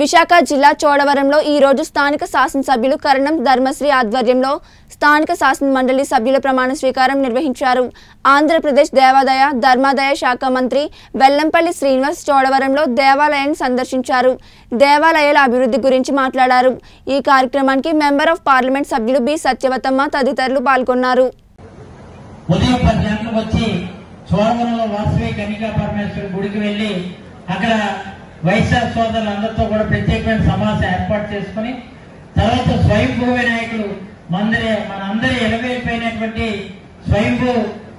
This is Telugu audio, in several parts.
విశాఖ జిల్లా చోడవరంలో ఈరోజు స్థానిక శాసనసభ్యులు కరణం ధర్మశ్రీ ఆధ్వర్యంలో స్థానిక శాసన మండలి సభ్యుల ప్రమాణ స్వీకారం నిర్వహించారు. ఆంధ్రప్రదేశ్ దేవాదాయ ధర్మాదాయ శాఖ మంత్రి వెల్లంపల్లి శ్రీనివాస్ చోడవరంలో దేవాలయాన్ని సందర్శించారు. దేవాలయాల అభివృద్ధి గురించి మాట్లాడారు. ఈ కార్యక్రమానికి మెంబర్ ఆఫ్ పార్లమెంట్ సభ్యులు బి. సత్యవతమ్మ తదితరులు పాల్గొన్నారు. ఉదయం వచ్చి చోడవరంలో వాసవి పరమేశ్వరి గుడికి అక్కడ వైశాఖ సోదరులందరితో కూడా ప్రత్యేకమైన సమావేశం ఏర్పాటు చేసుకుని తర్వాత స్వయంభూ వినాయకుడు మందిరి మన అందరి ఎలవేలిపోయినటువంటి స్వయంభూ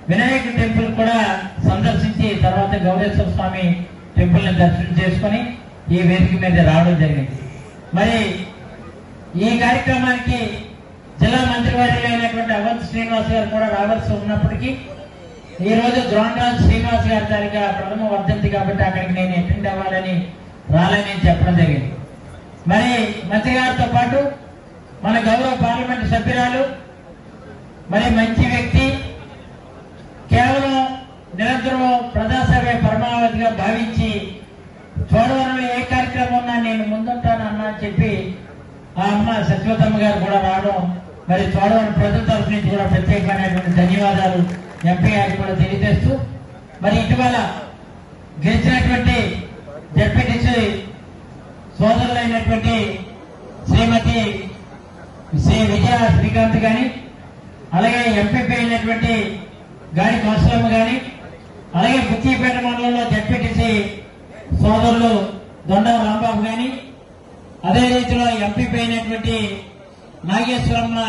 వినాయక టెంపుల్ కూడా సందర్శించి తర్వాత గౌరేశ్వర స్వామి టెంపుల్ని దర్శనం చేసుకుని ఈ వేదిక మీద రావడం జరిగింది. మరి ఈ కార్యక్రమానికి జిల్లా మంత్రివర్యులు అయినటువంటి అవంత్ శ్రీనివాస్ గారు కూడా రావాల్సి ఉన్నప్పటికీ ఈ రోజు ద్రోణరాజ్ శ్రీనివాస్ గారి తారీఖు ప్రథమ వర్ధంతి కాబట్టి అక్కడికి నేను అటెండ్ అవ్వాలని రాలని చెప్పడం జరిగింది. మరి మంత్రి గారితో పాటు మన గౌరవ పార్లమెంట్ సభ్యురాలు మరి మంచి వ్యక్తి కేవలం నిరంతరం ప్రజాసేవ పరమావధిగా భావించి చోడవరంలో ఏ కార్యక్రమం ఉన్నా నేను ముందుంటాను అన్న అని చెప్పి ఆ అమ్మ సత్యవతమ్మ గారు కూడా రావడం మరి చోడవరం ప్రజల తరఫు నుంచి కూడా ప్రత్యేకమైనటువంటి ధన్యవాదాలు ఎంపీ గారికి కూడా తెలియజేస్తూ మరి ఇటీవల గెలిచినటువంటి జడ్పీటీసీ సోదరులైనటువంటి శ్రీమతి శ్రీ విజయ శ్రీకాంత్ గాని అలాగే ఎంపీపీ అయినటువంటి గాడి కౌశలమ్మ గాని అలాగే బుక్కిపేట మండలంలో జడ్పీటీసీ సోదరులు దొండ రాంబాబు గాని అదే రీతిలో ఎంపీపీ అయినటువంటి నాగేశ్వరమ్మ